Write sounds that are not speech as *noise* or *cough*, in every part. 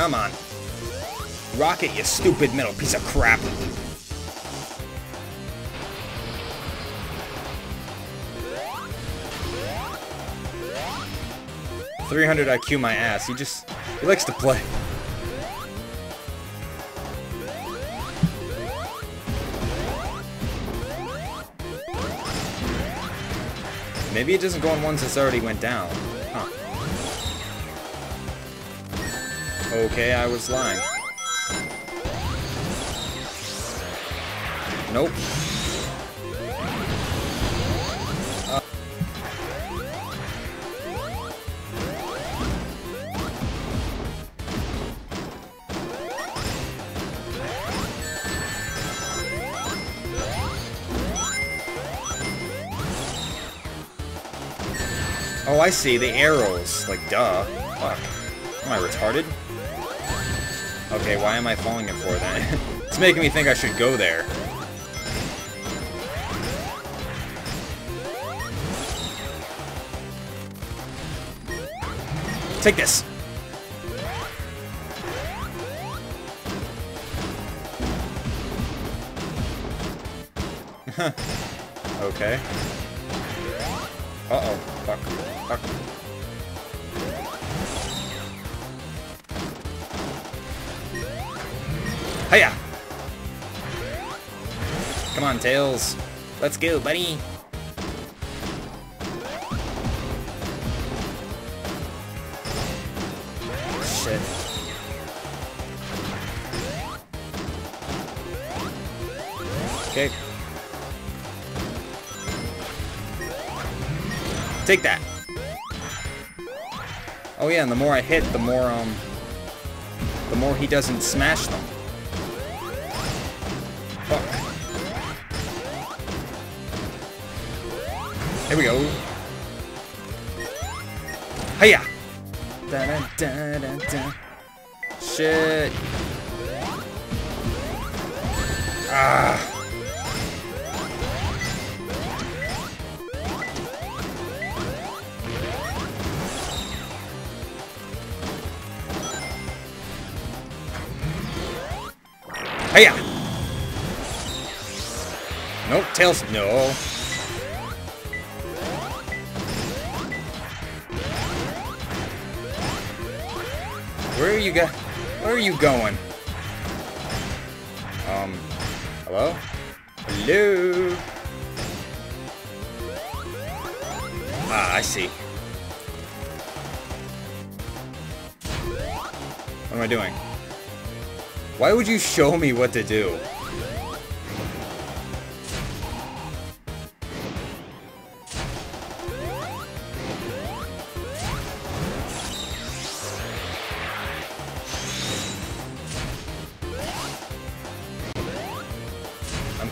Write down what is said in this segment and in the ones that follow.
Come on. Rocket, you stupid metal piece of crap. Three hundred IQ my ass. He just he likes to play. Maybe it doesn't go on ones that's already went down. Okay, I was lying. Nope. Oh, I see. The arrows. Like, duh. Fuck. Am I retarded? Okay, why am I falling it for then? *laughs* it's making me think I should go there. Take this. *laughs* okay. Uh-oh. Fuck. Fuck. Hiya! Come on, Tails. Let's go, buddy. Shit. Okay. Take that. Oh yeah, and the more I hit, the more, um... The more he doesn't smash them. Here we go. Hiya! Da da da da da. Shit. Ah. Hiya! Nope, tails. No. Where are you go? Where are you going? Um, hello? Hello? Ah, I see. What am I doing? Why would you show me what to do?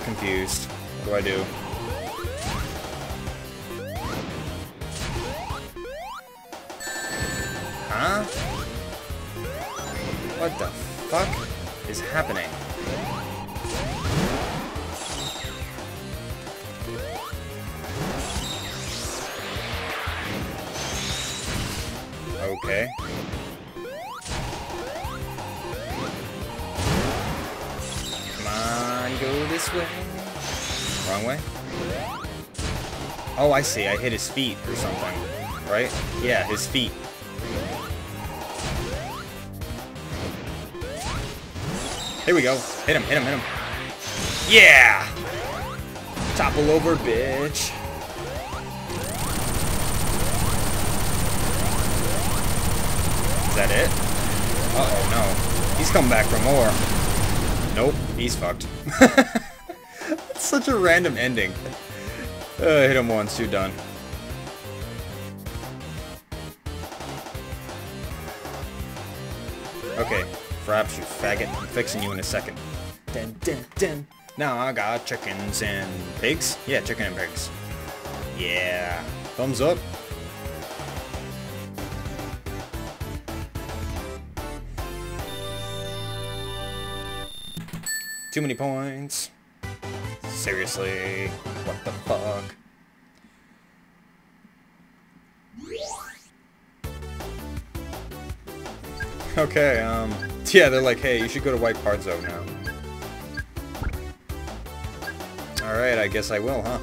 Confused. What do I do? Huh? What the fuck is happening? Okay. Go this way. Wrong way? Oh, I see. I hit his feet or something. Right? Yeah, his feet. Here we go. Hit him, hit him, hit him. Yeah! Topple over, bitch. Is that it? Uh-oh, no. He's coming back for more. Nope, he's fucked. *laughs* That's such a random ending. Uh, hit him once, you're done. Okay, Fraps, you faggot. I'm fixing you in a second. Dun, dun, dun. Now I got chickens and pigs. Yeah, chicken and pigs. Yeah. Thumbs up. Too many points. Seriously. What the fuck? Okay, um... Yeah, they're like, hey, you should go to White Card Zone now. Alright, I guess I will, huh?